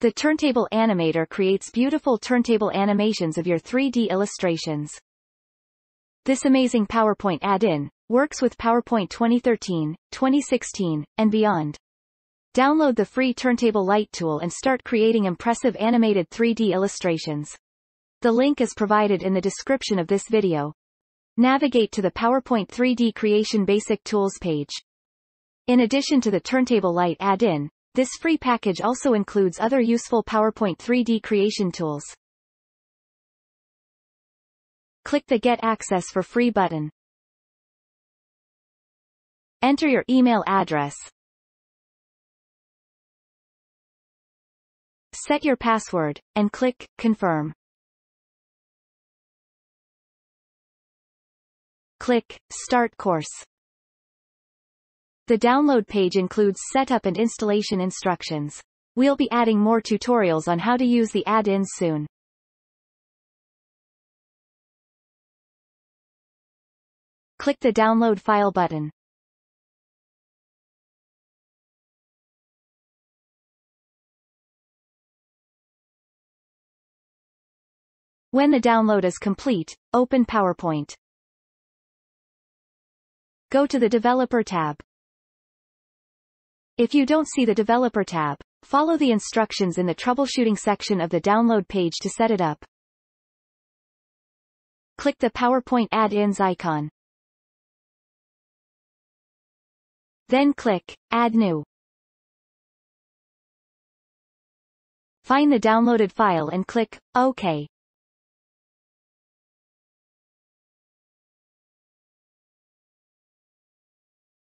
The Turntable Animator creates beautiful turntable animations of your 3D illustrations. This amazing PowerPoint add-in works with PowerPoint 2013, 2016, and beyond. Download the free Turntable Lite tool and start creating impressive animated 3D illustrations. The link is provided in the description of this video. Navigate to the PowerPoint 3D Creation Basic Tools page. In addition to the Turntable Lite add-in, this free package also includes other useful PowerPoint 3D creation tools. Click the Get Access for Free button. Enter your email address. Set your password, and click Confirm. Click Start Course. The download page includes setup and installation instructions. We'll be adding more tutorials on how to use the add-ins soon. Click the Download File button. When the download is complete, open PowerPoint. Go to the Developer tab. If you don't see the Developer tab, follow the instructions in the troubleshooting section of the download page to set it up. Click the PowerPoint add-ins icon. Then click Add New. Find the downloaded file and click OK.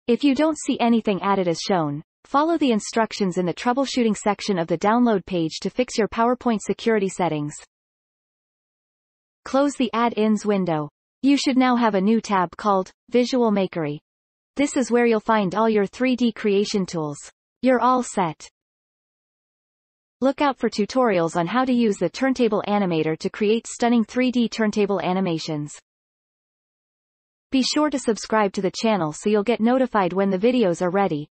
If you don't see anything added as shown, Follow the instructions in the troubleshooting section of the download page to fix your PowerPoint security settings. Close the add-ins window. You should now have a new tab called Visual Makery. This is where you'll find all your 3D creation tools. You're all set. Look out for tutorials on how to use the Turntable Animator to create stunning 3D turntable animations. Be sure to subscribe to the channel so you'll get notified when the videos are ready.